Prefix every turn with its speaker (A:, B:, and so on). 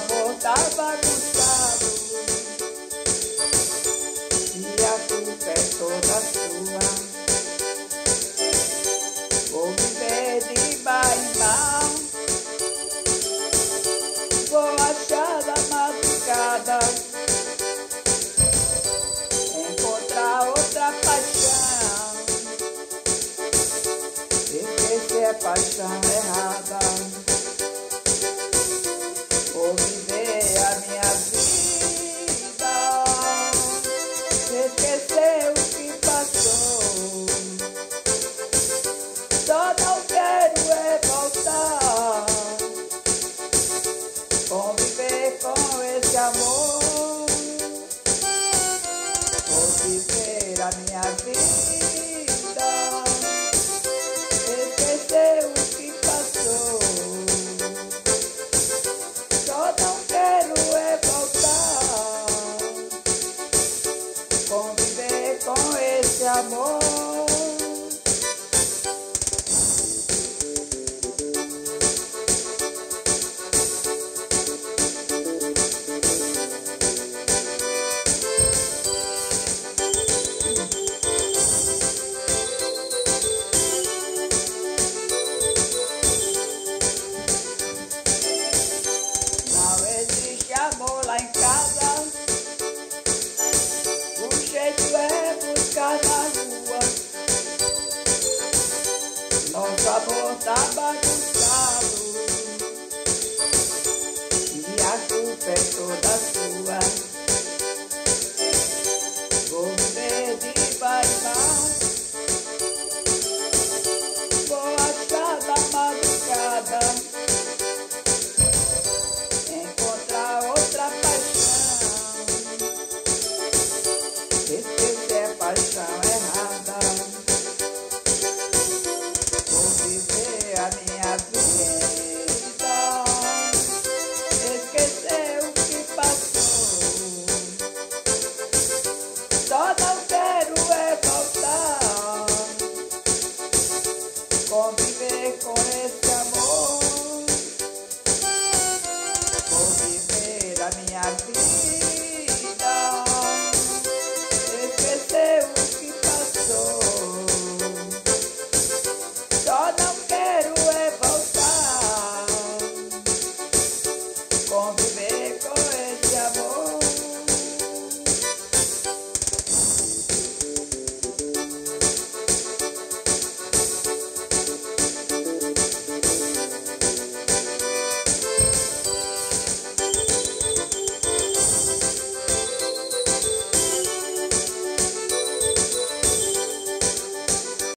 A: tá bagunçado e a culpa é toda sua. Vou viver de bar em vou achar da madrugada, encontrar outra paixão, esquecer a paixão errada. Esquecer o tá bagunçado.